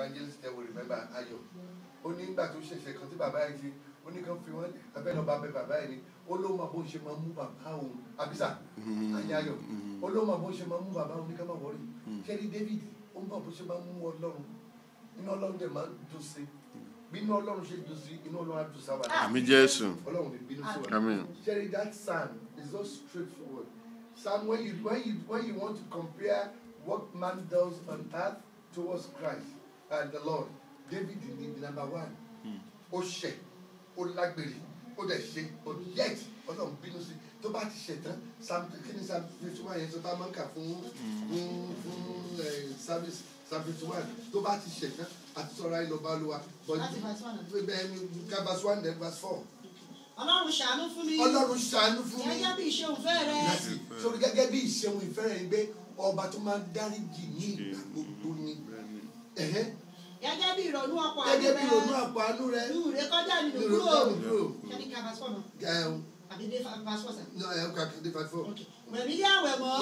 evangelist there will remember ayọ̀ ó ní nígbà tó ṣẹ̀ṣẹ̀ kan tí bàbá yìí ṣe ó ní kàn fi wọ́n abẹ́ lọ́ba abẹ́ bàbá yìí ni ó ló mọ bó ṣe máa mú bàbá òun. Abisa ayé ayọ̀ ó ló mọ bó ṣe máa mú bàbá òun ní ká má wọrí. Ṣẹ́rí David ó mọ bó ṣe máa mú ọlọ́run? Inú ọlọ́run dẹ̀ máa dùn sí. Bí inú ọlọ́run ṣe dùn sí inú ọlọ́run á dùn sáwà. Àmì jésù. Ọlọ́run ní bínú sí wa. àmín. Sherry, that psalm is so straightforward. Psalm, when you when you when you want to compare what man does on earth towards Christ and the Lord, David is the number one. Ó ṣẹ̀, ó lágbèrè, ó dẹ̀ ṣe, but yet Ọlọ́run bínú sí. Tó bá ti ṣẹ̀ tán, Psalm kí ni Psalm fifty one yẹn tó bá máa ń kà fún fún fún service Psalm fifty one tó bá ti ṣẹ̀ tán àti sọ̀rọ̀ ayé lọ bá Olúwa. But verse one ni then verse four. ọlọ́run ṣàánú fún mi Ọlọ́run ṣàánú fún mi. gẹ́gẹ́ bí ìṣe òfẹ́ rẹ sórí gẹ́gẹ́ bí ìṣeun ìfẹ́ rẹ̀ ń gbé ọba tó máa ń dáríjì ní ìgbà gbogbo ni. Gẹ́gẹ́ bí ìrònú ọkọ̀ Gẹ́gẹ́ bí rẹ ìrònú àpò àánú rẹ̀ nù rẹ kọjá nínú ní ìrònú kúrò kẹ́ni ká verse one Ẹ̀hún. àbí dé verse one sir. Náà ẹ̀ kí fàtí fọ́. Okay. wẹ̀mí ní àwẹ̀ mọ́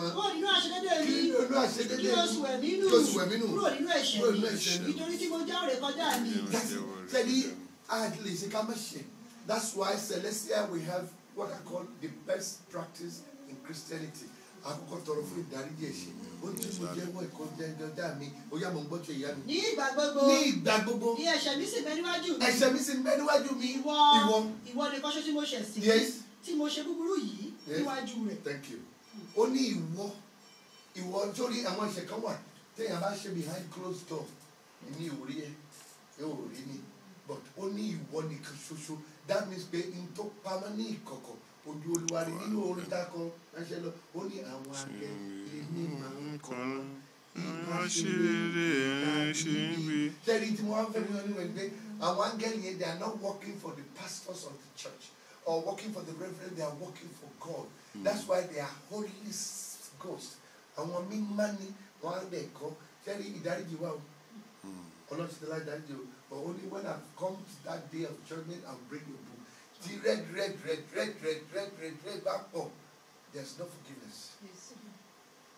mọ́. kúrò nínú àṣedédé mi àṣedédé kí oṣù ẹ̀mí nù. kúrò nínú ẹ̀ṣẹ̀ nínú mi mi. nítorí tí mo já òrè kọjá mi Sẹ́ni àdìlẹ̀ ṣe ká má ṣe. That's why Celestia we have what I call the best practice in Christianity. Àkọ́kọ́ tọrọ fún ìdáríjì ẹ̀ṣẹ̀. Ó ní mo jẹ́ mọ́ ẹ̀kọ́ jẹ́jọ́dá mi. Ó yá mo ń gbọ́ tó ìyá mi. ní ìgbà gbogbo Ní ìgbà gbogbo. ní ẹ̀ṣẹ̀ mi sì bẹ níwájú mi Ẹ̀ṣẹ̀ mi sì bẹ níwájú mi. ìwọ Ìwọ. ìwọ nìkan ṣoṣo tí mo ṣẹ̀ sí Yes. tí mo ṣe búburú yìí níwájú rẹ̀ Thank you. Ó ní ìwọ ìwọ nítorí àwọn ẹ̀ṣẹ̀ kan wà téèyàn bá ṣe behind closed door ní orí ẹ̀ ẹ̀ ò rí ni but ó ní ìwọ nìkan ṣoṣo that means pé n tó pamọ́ ní ìkọ̀kọ̀ ojú olúwa rí nínú orin kan ránṣẹ́ lọ ó ní àwọn akẹ́ èmi máa ń kọ́ Tẹ́lí tí wọ́n fẹ́ nínú ẹni pé àwọn áńgẹ́lì yẹn they are not working for the pastors of the church or working for the reverend they are working for God. That's why they are Holy Ghost. Àwọn mímá ni wọ́n á dẹ̀ kọ́ tẹ́lí ìdáríjì wa o. Ọlọ́run ti tẹ́lá ìdáríjì o. But only when I come to that day of judgment I will bring your book. Tí red red red red red red red red bá pọ̀ there is no forgiveness.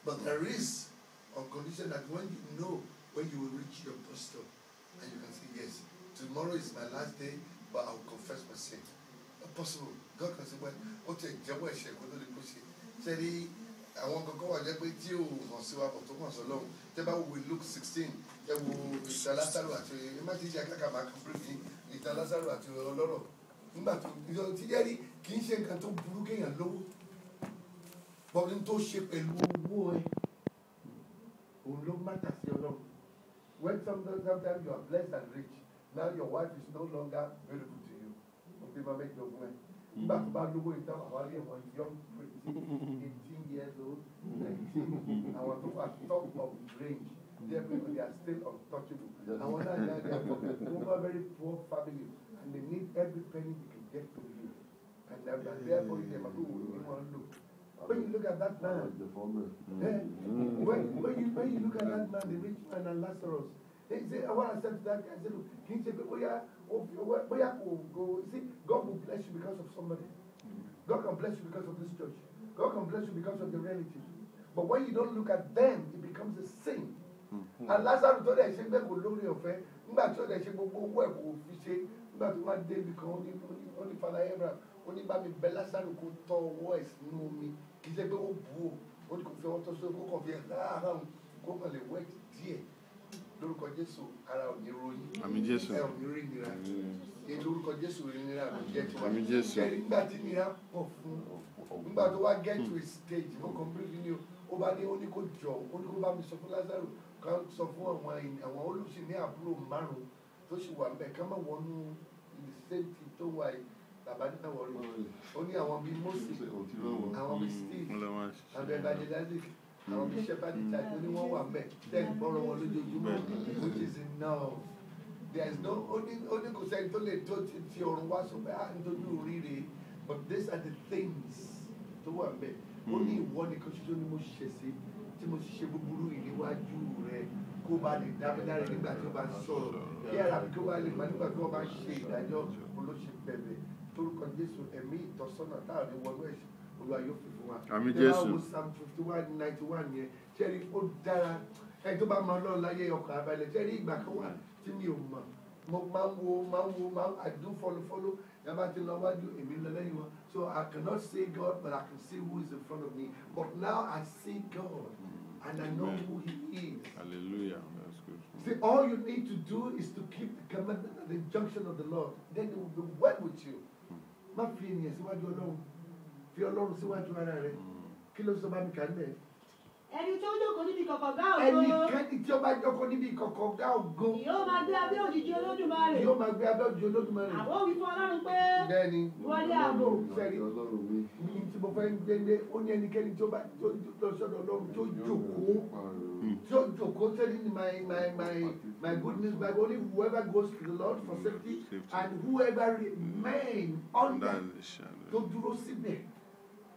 But there is on condition that when you know when you will reach your stop and you can say, Yes, tomorrow is my last day, but I will confess my sin. Not possible. God can say, Well, okay, jẹ́wọ́ ẹ̀ṣẹ̀ kó tó lè kó ṣe. Ṣé rí àwọn kankan wà jẹ́ pé tí ò hàn sí wa bọ̀ tó hàn sí ọlọ́run tẹ́ bá wo Luke sixteen ẹ wo ìtàn Lásárù àti ẹ má ti ṣe akáka máa kàn bíríkì ìtàn Lásárù àti ọlọ́rọ̀ nígbà tó ìjọ tí yẹ́ rí kì í ṣe nǹkan tó burú kéèyàn lówó bọ́ọ̀lù tó ṣe pẹ̀lú owó ẹ sometimes sometimes you are blessed and rich. Now your wife is no longer available to you. Mẹ́jọ fún ẹ nígbà tó bá lówó ìtàn àwọn alẹ́ wọn young pretty eighteen years old. Nineteen àwọn tó wà top of range. There people they are still untouchable. Àwọn náà náà they are from a very poor family and they need every penny they can get to live and therefore they are going to oh, want look? When you look at that man. the Yeah. Eh, when, when, you, when you look at that man, the rich man and Lazarus, they say, I want to say to that guy, I said, look, oh yeah, oh, where, where go, see, God will bless you because of somebody. God can bless you because of this church. God can bless you because of your relatives. But when you don't look at them, it becomes a sin. And Lazarus tó dẹ̀ ṣe pé kò lórí ọ̀fẹ́ nígbà tí ó dẹ̀ ṣe gbogbo owó ẹ̀ kò fi ṣe nígbà tó máa débi kan ó ní Father Abraham ó ní bá mi bẹ Lazarus kó tọ́ ọwọ́ ẹ̀ sínú omi kì í ṣe pé ó bù ó ó ní kò fi ọwọ́ tọ́ sí kó kàn fi rárá òun kó kàn lè wẹ́ẹ̀tì díẹ̀ lórúkọ Jésù ara ò ní ròyìn Àmín Jésù. ẹ ò ní rí nira ní lórúkọ Jésù rí nira kò jẹ́ tiwa. Àmín Jésù. Nígbà tí nira pọ̀ fún nígbà tó wá get to a stage ó kàn bí ní ó bá ní ó ní kó jọ ó ní kó bá mi sọ fún Lazarus ká sọ fún àwọn àwọn olùsìn ní àbúrò márùn tó sì wà mbẹ ká má wọnú thing tó wà yìí. Bàbá nígbà wọlé ó ní àwọn bíi Moses àwọn bíi Steve àwọn evangelic àwọn bíi shepherd church ó ní wọ́n wà mbẹ tẹ́ ń gbọ́rọ̀ wọn lójoojúmọ́. Which is enough. There is no ní kò sẹ́ni tó lè tó ti ti ọ̀run wá sọ pé ah nítorí oríire but these are the things tó wà mbẹ ó ní ìwọ nìkan ṣoṣo ni mo ṣẹ̀ sí tí mo ṣe búburú yìí níwájú rẹ kó ba lè dábìláre nígbà tí ó bá ń sọ̀rọ̀. Kí ara mi kí ó bá lè má nígbà tí wọ́n bá ṣe ìdájọ́ olóṣè bẹ̀bẹ̀. Torúkọ Jésù ẹ̀mí ìtọ́sọ́nà ní wọnú ẹ̀ṣẹ̀ Olúwa yóò fi fún wa. Àmín Ẹ bá wo Psalm fifty one ninety one yẹn ṣẹ́ni ó dára ẹ tó bá mọ ọlọ́run láyé ọkàn abalẹ̀ ṣe rí ìgbà kan wà tí mi ò mọ̀ mo máa ń wo máa ń wo máa ń I do follow follow yàrá ti lọ wájú èmi lọ lẹ́yìn wọn so I cannot see God but I can see who is in front of me but now I see God and I know Amen. who he is. Hallelujah. That's good. See, all you need to do is to keep the commandment and the injunction of the Lord. Then it will be well with you. Hmm. Má fi ènìyàn síwájú Ọlọ́run. Fi Ọlọ́run síwájú ara rẹ̀. Kí ló sọ bá mi kà ń bẹ̀? ẹni tó jókòó níbi kọ̀kọ̀ gá ògo Ẹnikẹ́ni tí ó bá jókòó níbi ìkọ̀kọ̀ gá ògo yóò máa gbé abẹ́ òjìji olódùmarè yóò máa gbé abẹ́ òjò Olódùmarè. àwọn òwì fún ọlọ́run pé Bẹ́ẹ̀ni, Wọlé Ọlọ́run mi. ní tí mo fẹ́ ń gbélé ó ní ẹnikẹ́ni tí ó bá lọ sọ́dọ̀ Ọlọ́run tó jókòó tí ó jókòó tẹ́lẹ̀ ní my my my my good news Bible only whoever goes to the Lord for safety and whoever remain under tó dúró síbẹ̀